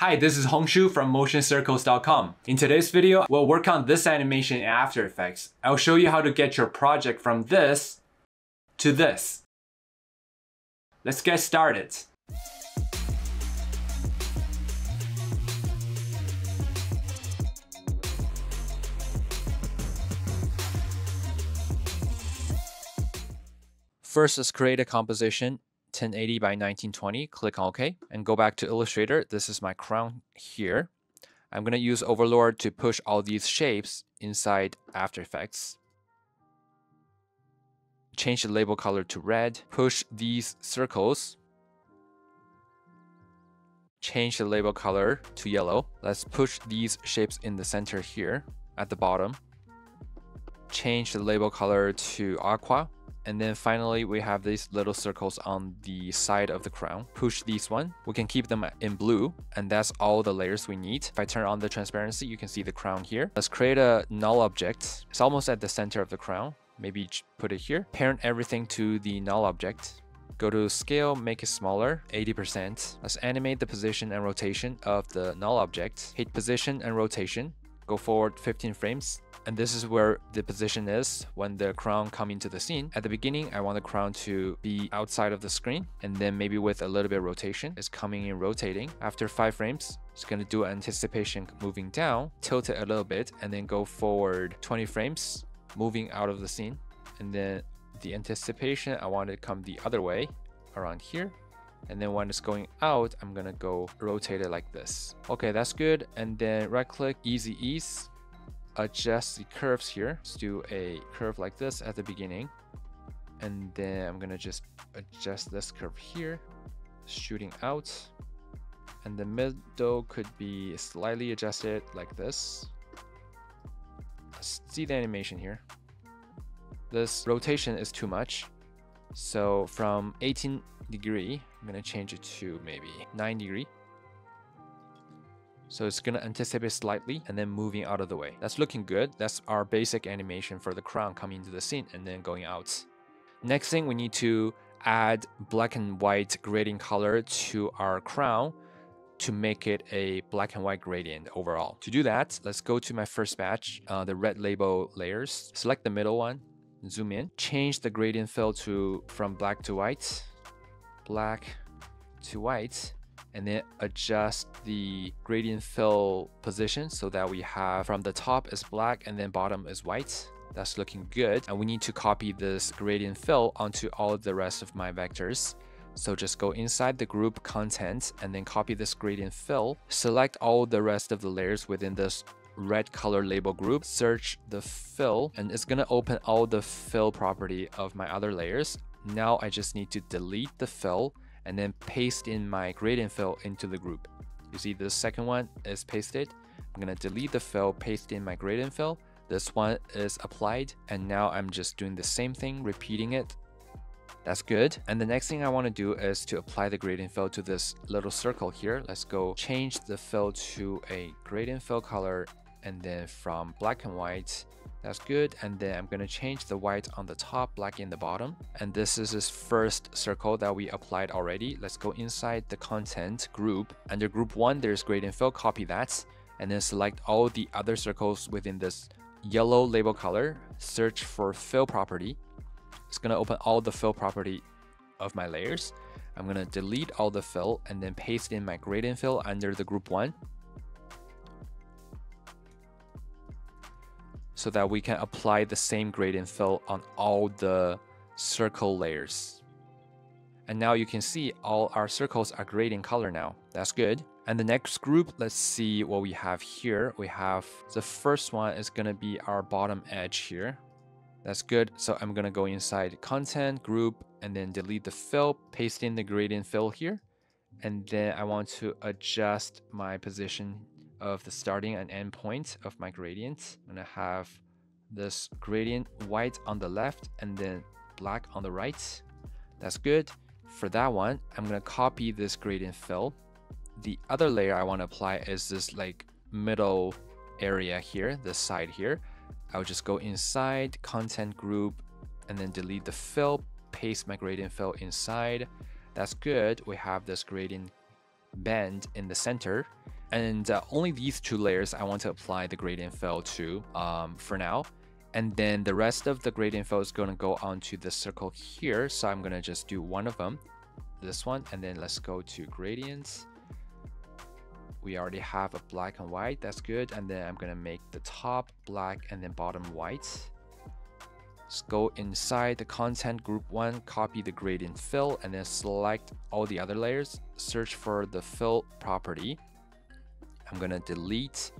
Hi, this is Hongshu from motioncircles.com. In today's video, we'll work on this animation in After Effects. I'll show you how to get your project from this to this. Let's get started. First, let's create a composition 1080 by 1920, click OK, and go back to Illustrator. This is my crown here. I'm going to use Overlord to push all these shapes inside After Effects. Change the label color to red. Push these circles. Change the label color to yellow. Let's push these shapes in the center here at the bottom. Change the label color to aqua and then finally, we have these little circles on the side of the crown. Push these one. We can keep them in blue, and that's all the layers we need. If I turn on the transparency, you can see the crown here. Let's create a null object. It's almost at the center of the crown. Maybe put it here. Parent everything to the null object. Go to scale, make it smaller, 80%. Let's animate the position and rotation of the null object. Hit position and rotation. Go forward 15 frames. And this is where the position is when the crown come into the scene. At the beginning, I want the crown to be outside of the screen. And then maybe with a little bit of rotation, it's coming in rotating. After five frames, it's going to do anticipation moving down, tilt it a little bit, and then go forward 20 frames, moving out of the scene. And then the anticipation, I want it to come the other way around here and then when it's going out I'm gonna go rotate it like this okay that's good and then right click easy ease adjust the curves here. Let's do a curve like this at the beginning. And then I'm gonna just adjust this curve here shooting out. And the middle could be slightly adjusted like this. Let's see the animation here. This rotation is too much. So from 18 degree I'm gonna change it to maybe 9 degree. So it's gonna anticipate slightly and then moving out of the way. That's looking good. That's our basic animation for the crown coming into the scene and then going out. Next thing we need to add black and white gradient color to our crown to make it a black and white gradient overall. To do that, let's go to my first batch, uh, the red label layers. Select the middle one, zoom in, change the gradient fill to from black to white black to white and then adjust the gradient fill position so that we have from the top is black and then bottom is white. That's looking good. And we need to copy this gradient fill onto all the rest of my vectors. So just go inside the group content and then copy this gradient fill. Select all the rest of the layers within this red color label group, search the fill, and it's gonna open all the fill property of my other layers. Now I just need to delete the fill and then paste in my gradient fill into the group. You see the second one is pasted. I'm gonna delete the fill, paste in my gradient fill. This one is applied and now I'm just doing the same thing, repeating it. That's good. And the next thing I wanna do is to apply the gradient fill to this little circle here. Let's go change the fill to a gradient fill color and then from black and white that's good. And then I'm going to change the white on the top, black in the bottom. And this is this first circle that we applied already. Let's go inside the content group. Under group one, there's gradient fill, copy that. And then select all the other circles within this yellow label color. Search for fill property. It's going to open all the fill property of my layers. I'm going to delete all the fill and then paste in my gradient fill under the group one. So that we can apply the same gradient fill on all the circle layers. And now you can see all our circles are gradient color now. That's good. And the next group, let's see what we have here. We have the first one is going to be our bottom edge here. That's good. So I'm going to go inside content group and then delete the fill, paste in the gradient fill here. And then I want to adjust my position of the starting and end point of my gradient. I'm gonna have this gradient white on the left and then black on the right. That's good. For that one, I'm gonna copy this gradient fill. The other layer I want to apply is this like middle area here, this side here. I'll just go inside content group and then delete the fill, paste my gradient fill inside. That's good. We have this gradient bend in the center And uh, only these two layers I want to apply the gradient fill to um, for now. And then the rest of the gradient fill is going to go onto the circle here. So I'm going to just do one of them, this one, and then let's go to gradients. We already have a black and white, that's good. And then I'm going to make the top black and then bottom white. Let's go inside the content group one, copy the gradient fill, and then select all the other layers. Search for the fill property. I'm gonna delete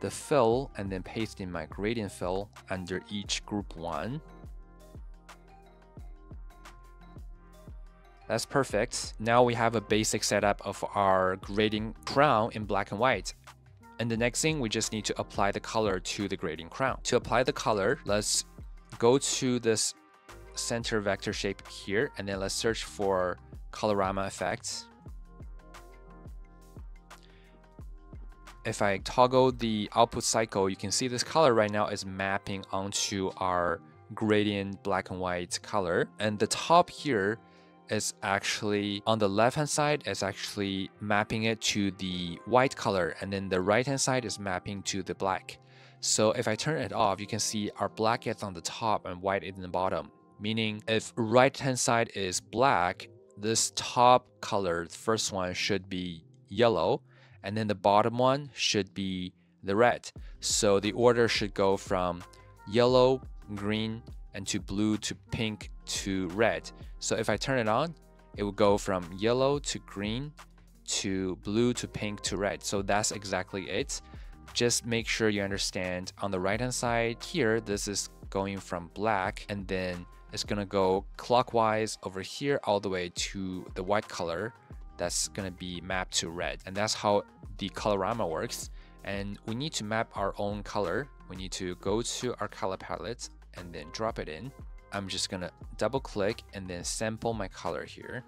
the fill and then paste in my gradient fill under each group one. That's perfect. Now we have a basic setup of our grading crown in black and white. And the next thing, we just need to apply the color to the grading crown. To apply the color, let's go to this center vector shape here, and then let's search for colorama effects. If I toggle the output cycle, you can see this color right now is mapping onto our gradient black and white color. And the top here is actually on the left hand side is actually mapping it to the white color and then the right hand side is mapping to the black. So if I turn it off, you can see our black is on the top and white is in the bottom. Meaning if right hand side is black, this top color, first one should be yellow, and then the bottom one should be the red. So the order should go from yellow, green, and to blue to pink to red. So if I turn it on, it will go from yellow to green to blue to pink to red. So that's exactly it just make sure you understand on the right hand side here, this is going from black and then it's gonna go clockwise over here all the way to the white color that's gonna be mapped to red. And that's how the colorama works. And we need to map our own color. We need to go to our color palette and then drop it in. I'm just gonna double click and then sample my color here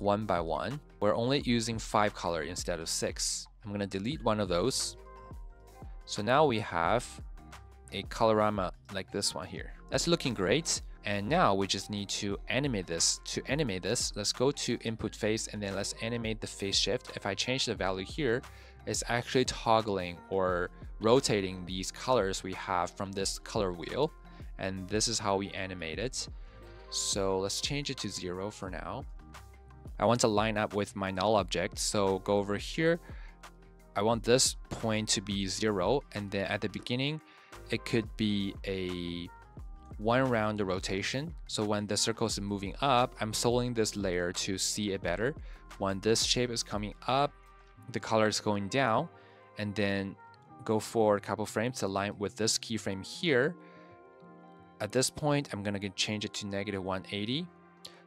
one by one. We're only using five color instead of six. I'm going to delete one of those. So now we have a colorama like this one here. That's looking great. And now we just need to animate this. To animate this, let's go to input phase and then let's animate the phase shift. If I change the value here, it's actually toggling or rotating these colors we have from this color wheel. And this is how we animate it. So let's change it to zero for now. I want to line up with my null object. So go over here, I want this point to be zero and then at the beginning it could be a one round of rotation. So when the circle is moving up I'm soloing this layer to see it better. When this shape is coming up the color is going down and then go for a couple frames to align with this keyframe here. At this point I'm gonna change it to negative 180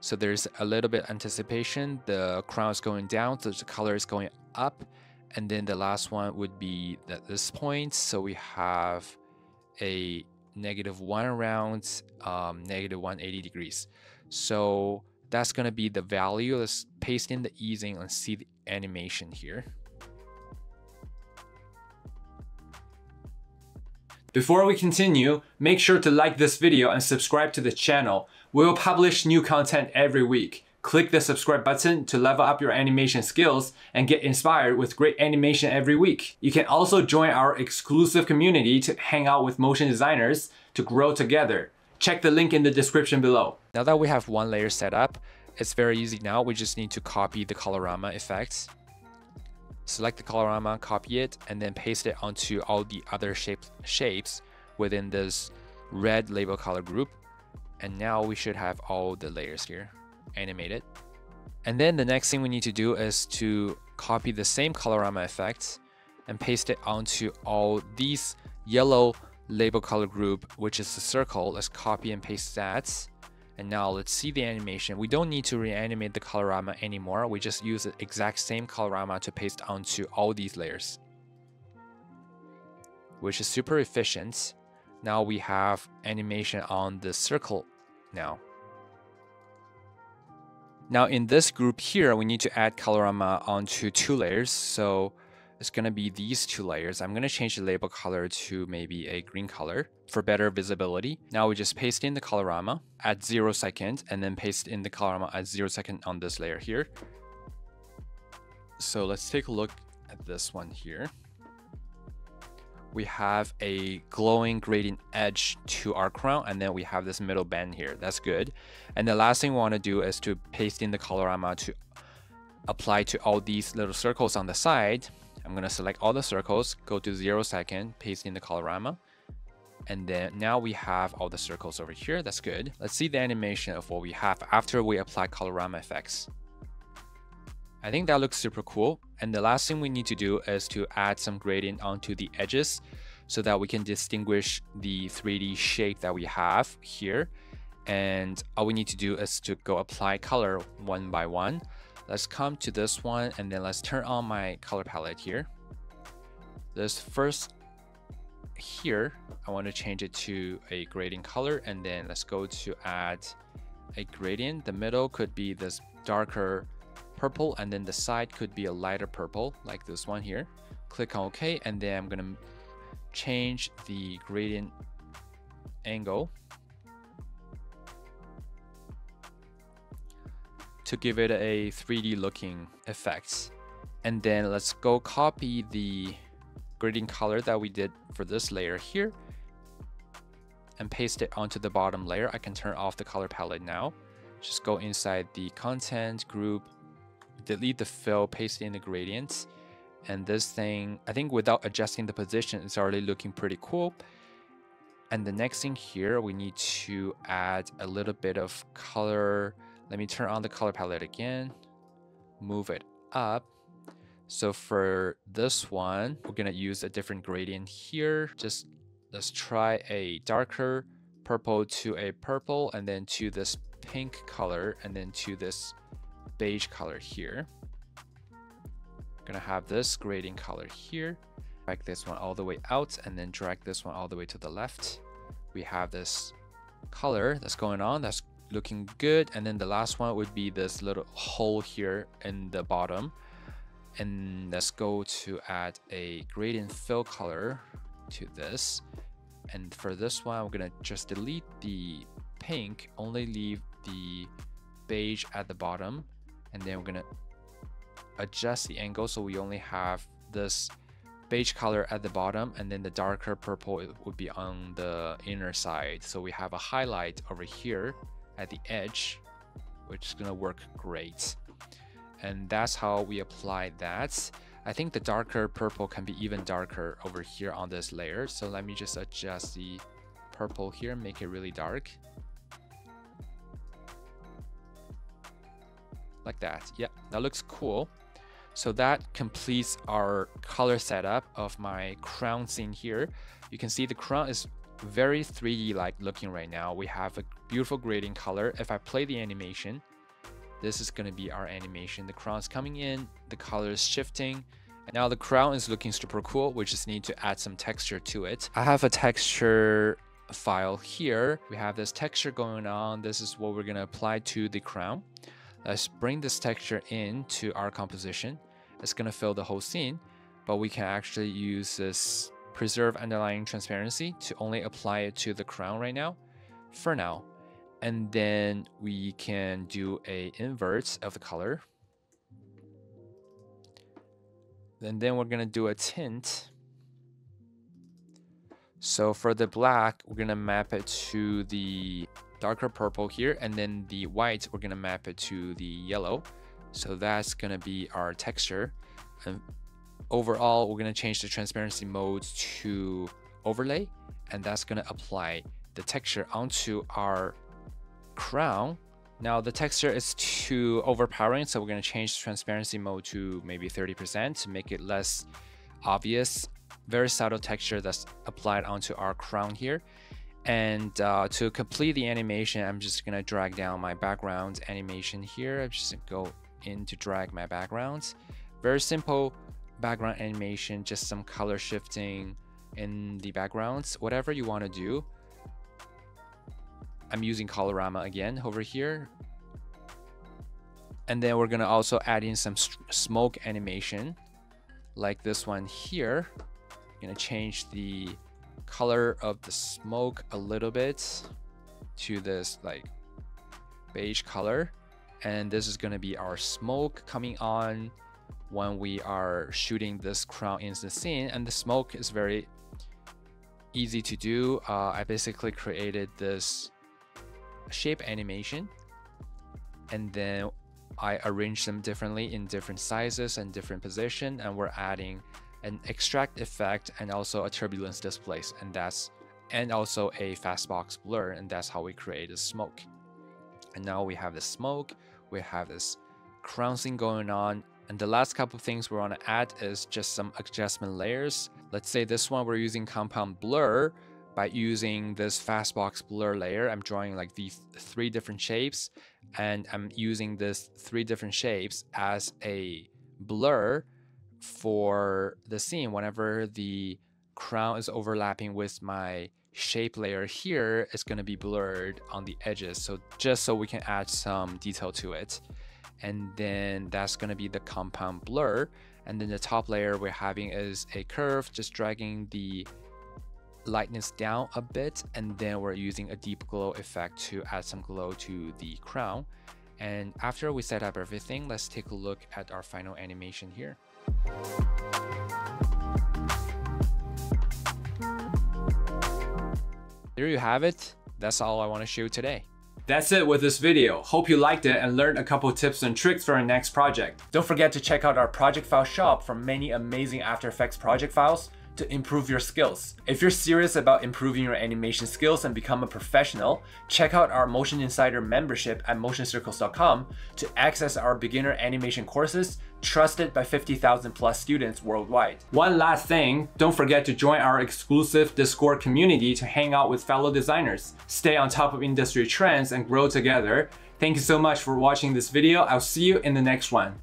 so there's a little bit anticipation. The crown is going down so the color is going up. And then the last one would be at this point. So we have a negative one around um, negative 180 degrees. So that's going to be the value. Let's paste in the easing and see the animation here. Before we continue, make sure to like this video and subscribe to the channel. We will publish new content every week. Click the subscribe button to level up your animation skills and get inspired with great animation every week. You can also join our exclusive community to hang out with motion designers to grow together. Check the link in the description below. Now that we have one layer set up, it's very easy now. We just need to copy the colorama effects. Select the colorama, copy it, and then paste it onto all the other shape, shapes within this red label color group. And now we should have all the layers here animate it. And then the next thing we need to do is to copy the same colorama effect and paste it onto all these yellow label color group, which is the circle. Let's copy and paste that. And now let's see the animation. We don't need to reanimate the colorama anymore. We just use the exact same colorama to paste onto all these layers, which is super efficient. Now we have animation on the circle now. Now in this group here, we need to add colorama onto two layers. So it's going to be these two layers. I'm going to change the label color to maybe a green color for better visibility. Now we just paste in the colorama at zero second and then paste in the colorama at zero second on this layer here. So let's take a look at this one here. We have a glowing gradient edge to our crown and then we have this middle band here. That's good. And the last thing we want to do is to paste in the colorama to apply to all these little circles on the side. I'm going to select all the circles, go to zero second, paste in the colorama. And then now we have all the circles over here. That's good. Let's see the animation of what we have after we apply colorama effects. I think that looks super cool. And the last thing we need to do is to add some gradient onto the edges so that we can distinguish the 3D shape that we have here. And all we need to do is to go apply color one by one. Let's come to this one and then let's turn on my color palette here. This first here, I want to change it to a gradient color and then let's go to add a gradient. The middle could be this darker purple and then the side could be a lighter purple like this one here. Click on OK and then I'm going to change the gradient angle to give it a 3D looking effect. And then let's go copy the gradient color that we did for this layer here and paste it onto the bottom layer. I can turn off the color palette now. Just go inside the content group, delete the fill, paste in the gradients. And this thing, I think without adjusting the position, it's already looking pretty cool. And the next thing here, we need to add a little bit of color let me turn on the color palette again, move it up. So for this one, we're gonna use a different gradient here. Just let's try a darker purple to a purple and then to this pink color and then to this beige color here. gonna have this gradient color here. Drag this one all the way out and then drag this one all the way to the left. We have this color that's going on that's looking good and then the last one would be this little hole here in the bottom and let's go to add a gradient fill color to this and for this one I'm gonna just delete the pink only leave the beige at the bottom and then we're gonna adjust the angle so we only have this beige color at the bottom and then the darker purple would be on the inner side so we have a highlight over here at the edge, which is gonna work great. And that's how we apply that. I think the darker purple can be even darker over here on this layer. So let me just adjust the purple here, make it really dark. Like that. Yeah, that looks cool. So that completes our color setup of my crown scene here. You can see the crown is very 3D like looking right now. We have a beautiful gradient color. If I play the animation, this is going to be our animation. The crown is coming in, the color is shifting. And now the crown is looking super cool. We just need to add some texture to it. I have a texture file here. We have this texture going on. This is what we're going to apply to the crown. Let's bring this texture into our composition. It's going to fill the whole scene, but we can actually use this preserve underlying transparency to only apply it to the crown right now for now. And then we can do a invert of the color. And then we're gonna do a tint. So for the black we're gonna map it to the darker purple here and then the white we're gonna map it to the yellow so that's gonna be our texture and overall, we're to change the transparency mode to overlay, and that's to apply the texture onto our crown. Now the texture is too overpowering, so we're to change the transparency mode to maybe 30% to make it less obvious. Very subtle texture that's applied onto our crown here. And uh, to complete the animation, I'm just to drag down my background animation here. I'm just to go in to drag my backgrounds. Very simple background animation, just some color shifting in the backgrounds, whatever you want to do. I'm using Colorama again over here. And then we're to also add in some smoke animation like this one here. I'm to change the color of the smoke a little bit to this like beige color. And this is going to be our smoke coming on when we are shooting this crown into the scene and the smoke is very easy to do. Uh, I basically created this shape animation and then I arrange them differently in different sizes and different position and we're adding an extract effect and also a turbulence displace and that's and also a fastbox blur and that's how we create the smoke. And now we have the smoke we have this crown going on. And the last couple of things we want to add is just some adjustment layers. Let's say this one we're using compound blur. By using this fastbox blur layer I'm drawing like these three different shapes. And I'm using this three different shapes as a blur for the scene whenever the crown is overlapping with my shape layer here it's going to be blurred on the edges. So just so we can add some detail to it. And then that's going to be the compound blur. And then the top layer we're having is a curve just dragging the lightness down a bit. And then we're using a deep glow effect to add some glow to the crown. And after we set up everything let's take a look at our final animation here there you have it that's all I want to show you today that's it with this video. Hope you liked it and learned a couple tips and tricks for our next project. Don't forget to check out our project file shop for many amazing After Effects project files to improve your skills. If you're serious about improving your animation skills and become a professional, check out our Motion Insider membership at motioncircles.com to access our beginner animation courses trusted by 50,000 plus students worldwide. One last thing, don't forget to join our exclusive Discord community to hang out with fellow designers, stay on top of industry trends and grow together. Thank you so much for watching this video. I'll see you in the next one.